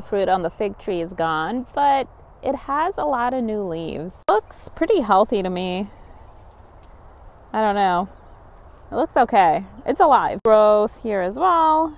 Fruit on the fig tree is gone, but it has a lot of new leaves. Looks pretty healthy to me. I don't know. It looks okay. It's alive. Growth here as well.